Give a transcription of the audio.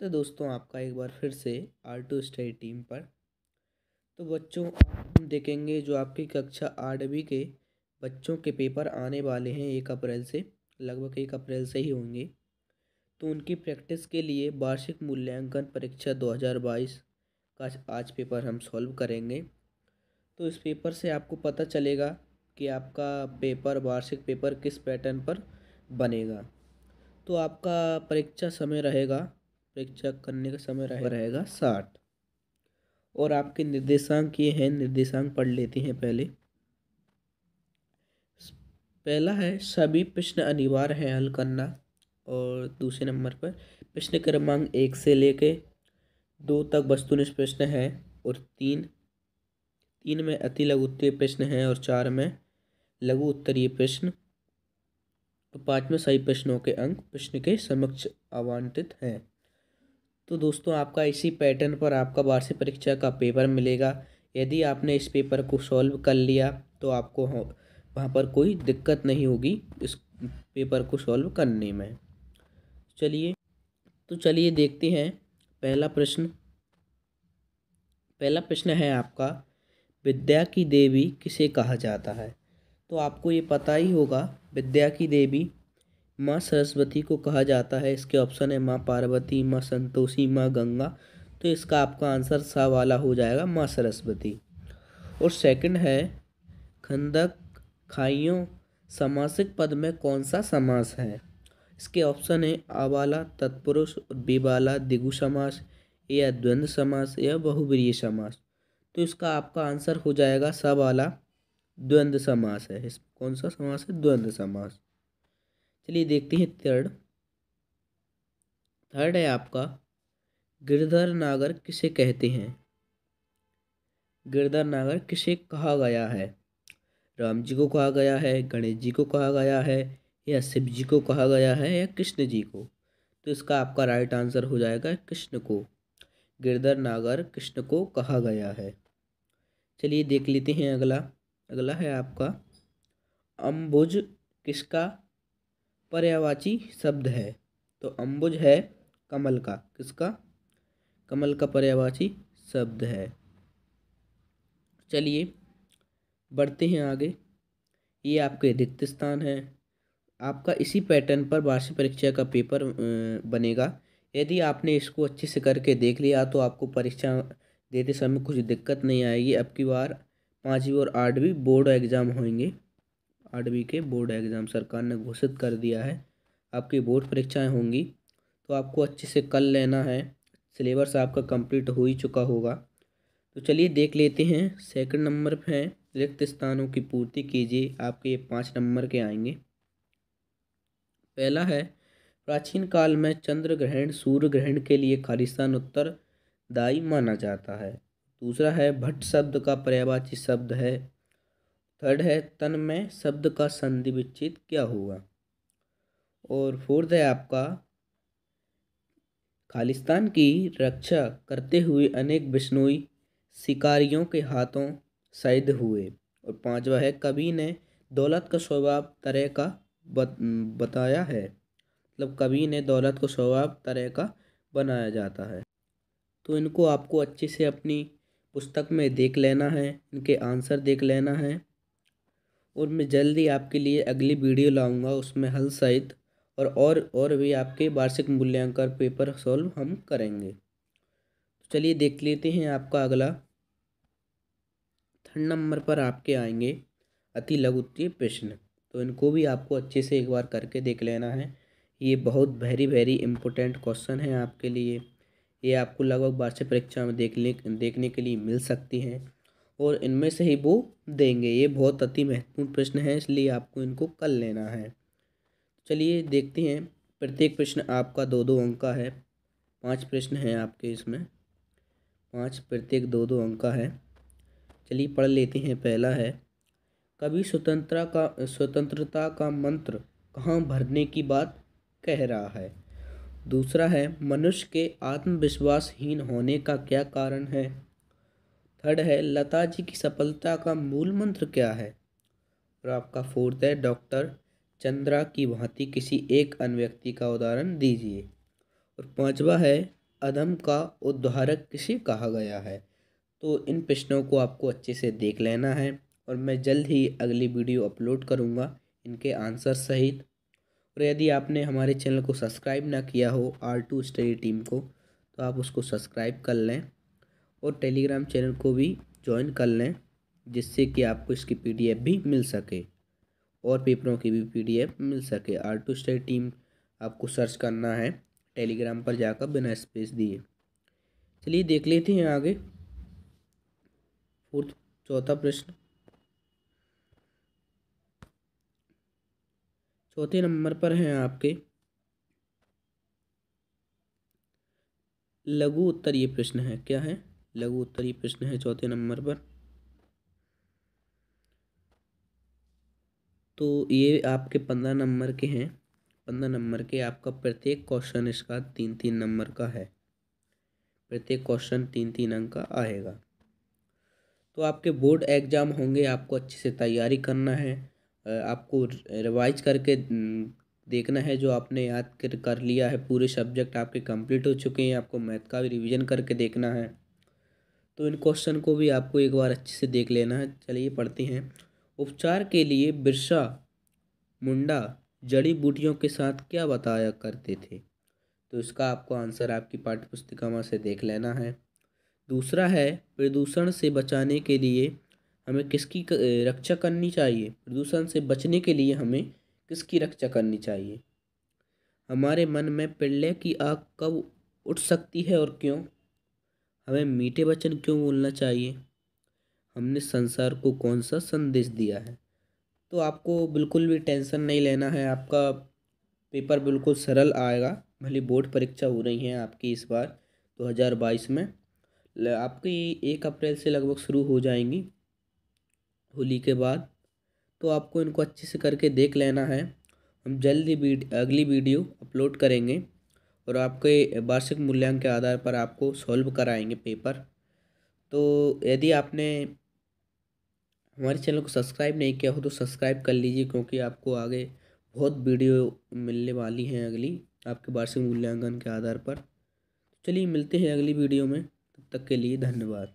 तो दोस्तों आपका एक बार फिर से आर टू स्टडी टीम पर। तो बच्चों, हम देखेंगे जो आपकी कक्षा आठवीं के बच्चों के पेपर आने वाले हैं एक अप्रैल से, लगभग एक अप्रैल से ही होंगे। तो उनकी प्रैक्टिस के लिए वार्षिक मूल्यांकन परीक्षा 2022 का आज पेपर हम सॉल्व करेंगे। तो इस पेपर से आपको पता चलेगा कि आपका पेपर, वार्षिक पेपर किस पैटर्न पर बनेगा। तो आपका परीक्षा समय रहेगा परीक्षा करने का समय रहेगा साठ। और आपके निर्देशांक ये हैं, निर्देशांक पढ़ लेते हैं पहले। पहला है, सभी प्रश्न अनिवार्य है हल करना। और दूसरे नंबर पर, प्रश्न क्रमांक एक से लेके दो तक वस्तुनिष्ठ प्रश्न है। और तीन तीन में अति लघु उत्तरीय प्रश्न है और चार में लघु उत्तरीय प्रश्न। तो पाँच में सही प्रश्नों के अंक, प्रश्न के समक्ष आवंटित हैं। तो दोस्तों, आपका इसी पैटर्न पर आपका वार्षिक परीक्षा का पेपर मिलेगा। यदि आपने इस पेपर को सॉल्व कर लिया तो आपको वहाँ पर कोई दिक्कत नहीं होगी इस पेपर को सॉल्व करने में। चलिए तो चलिए देखते हैं। पहला प्रश्न पहला प्रश्न है आपका, विद्या की देवी किसे कहा जाता है? तो आपको ये पता ही होगा, विद्या की देवी माँ सरस्वती को कहा जाता है। इसके ऑप्शन है, माँ पार्वती, माँ संतोषी, माँ गंगा। तो इसका आपका आंसर सा वाला हो जाएगा, माँ सरस्वती। और सेकंड है खंदक खाइयों, समासिक पद में कौन सा समास है? इसके ऑप्शन है आवाला तत्पुरुष बिबाला दिगु समास या द्वंद्व समास, या बहुब्रीय समास। तो इसका आपका आंसर हो जाएगा सब वाला द्वंद्व समास है। इस कौन सा समास है? द्वंद्व समास। चलिए देखते हैं थर्ड थर्ड है आपका, गिरधर नागर किसे कहते हैं? गिरधर नागर किसे कहा गया है? राम जी को कहा गया है, गणेश जी को कहा गया है, या शिव जी को कहा गया है, या कृष्ण जी को? तो इसका आपका राइट आंसर हो जाएगा कृष्ण को। गिरधर नागर कृष्ण को कहा गया है। चलिए देख लेते हैं अगला। अगला है आपका अम्बुज किसका पर्यावाची शब्द है। तो अम्बुज है कमल का। किसका? कमल का पर्यावाची शब्द है। चलिए, बढ़ते हैं आगे। ये आपके रिक्त स्थान है। आपका इसी पैटर्न पर वार्षिक परीक्षा का पेपर बनेगा। यदि आपने इसको अच्छे से करके देख लिया तो आपको परीक्षा देते समय कुछ दिक्कत नहीं आएगी। अब की बार पाँचवीं और आठवीं बोर्ड एग्ज़ाम होंगे। आठवीं के बोर्ड एग्ज़ाम सरकार ने घोषित कर दिया है। आपकी बोर्ड परीक्षाएँ होंगी। तो आपको अच्छे से कल लेना है। सिलेबस आपका कंप्लीट हो ही चुका होगा। तो चलिए देख लेते हैं। सेकंड नंबर पे है। रिक्त स्थानों की पूर्ति कीजिए। आपके ये पाँच नंबर के आएँगे। पहला है, प्राचीन काल में चंद्र ग्रहण सूर्य ग्रहण के लिए खालिस्तान उत्तर दाई माना जाता है। दूसरा है, भट्ट शब्द का पर्यावाची शब्द है। थर्ड है तन में शब्द का संधि विच्छेद क्या हुआ? और फोर्थ है आपका खालिस्तान की रक्षा करते हुए अनेक बिश्नोई शिकारियों के हाथों शहीद हुए। और पांचवा है कवि ने दौलत का स्वभाव तरह का बत, बताया है। मतलब कवि ने दौलत को स्वभाव तरह का बनाया जाता है। तो इनको आपको अच्छे से अपनी पुस्तक में देख लेना है इनके आंसर देख लेना है। और मैं जल्दी आपके लिए अगली वीडियो लाऊँगा, उसमें हल सहित, और और और भी आपके वार्षिक मूल्यांकन पेपर सॉल्व हम करेंगे। तो चलिए देख लेते हैं आपका अगला। थर्ड नंबर पर आपके आएँगे अति लघुत्तीय प्रश्न। तो इनको भी आपको अच्छे से एक बार करके देख लेना है। ये बहुत वेरी वेरी इंपॉर्टेंट क्वेश्चन है आपके लिए। ये आपको लगभग वार्षिक परीक्षा में देखने देखने के लिए मिल सकती हैं। और इनमें से ही वो देंगे। ये बहुत अति महत्वपूर्ण प्रश्न है, इसलिए आपको इनको कर लेना है। चलिए देखते हैं। प्रत्येक प्रश्न आपका दो दो अंक का है। पाँच प्रश्न हैं आपके इसमें। पाँच प्रत्येक दो दो अंक का है। चलिए पढ़ लेते हैं। पहला है कभी स्वतंत्रता का स्वतंत्रता का मंत्र कहाँ भरने की बात कह रहा है? दूसरा है, मनुष्य के आत्मविश्वासहीन होने का क्या कारण है? थर्ड है, लता जी की सफलता का मूल मंत्र क्या है? और आपका फोर्थ है, डॉक्टर चंद्रा की भांति किसी एक अन्य व्यक्ति का उदाहरण दीजिए। और पांचवा है, अधम का उद्धारक किसे कहा गया है? तो इन प्रश्नों को आपको अच्छे से देख लेना है और मैं जल्द ही अगली वीडियो अपलोड करूँगा इनके आंसर सहित। और यदि आपने हमारे चैनल को सब्सक्राइब ना किया हो आर टू स्टडी टीम को तो आप उसको सब्सक्राइब कर लें। और टेलीग्राम चैनल को भी ज्वाइन कर लें, जिससे कि आपको इसकी पीडीएफ भी मिल सके और पेपरों की भी पीडीएफ मिल सके। आर टू स्टडी टीम आपको सर्च करना है टेलीग्राम पर जाकर बिना स्पेस दिए। चलिए देख लेते हैं आगे। फोर्थ, चौथा प्रश्न। चौथे नंबर पर हैं आपके। लघु उत्तर ये प्रश्न है, क्या है? लघु उत्तरीय प्रश्न है चौथे नंबर पर। तो ये आपके पंद्रह नंबर के हैं। पंद्रह नंबर के आपका प्रत्येक क्वेश्चन इसका तीन तीन नंबर का है। प्रत्येक क्वेश्चन तीन तीन अंक का आएगा। तो आपके बोर्ड एग्ज़ाम होंगे, आपको अच्छे से तैयारी करना है। आपको रिवाइज करके देखना है जो आपने याद कर कर लिया है। पूरे सब्जेक्ट आपके कंप्लीट हो चुके हैं, आपको मैथ का भी रिवीजन करके देखना है। तो इन क्वेश्चन को भी आपको एक बार अच्छे से देख लेना है। चलिए पढ़ते हैं। उपचार के लिए बिरसा मुंडा जड़ी बूटियों के साथ क्या बताया करते थे? तो इसका आपको आंसर आपकी पाठ्य पुस्तिका में से देख लेना है। दूसरा है, प्रदूषण से बचाने के लिए हमें किसकी रक्षा करनी चाहिए? प्रदूषण से बचने के लिए हमें किसकी रक्षा करनी चाहिए? हमारे मन में पिल्ले की आग कब उठ सकती है और क्यों? हमें मीठे वचन क्यों बोलना चाहिए? हमने संसार को कौन सा संदेश दिया है? तो आपको बिल्कुल भी टेंशन नहीं लेना है, आपका पेपर बिल्कुल सरल आएगा। भले बोर्ड परीक्षा हो रही है आपकी इस बार 2022 में। आपकी एक अप्रैल से लगभग शुरू हो जाएँगी, होली के बाद। तो आपको इनको अच्छे से करके देख लेना है। हम जल्द अगली वीडियो अपलोड करेंगे। और आपके वार्षिक मूल्यांक के आधार पर आपको सॉल्व कराएँगे पेपर। तो यदि आपने हमारे चैनल को सब्सक्राइब नहीं किया हो तो सब्सक्राइब कर लीजिए, क्योंकि आपको आगे बहुत वीडियो मिलने वाली हैं अगली आपके वार्षिक मूल्यांकन के आधार पर। चलिए मिलते हैं अगली वीडियो में, तब तक के लिए धन्यवाद।